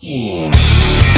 Yeah.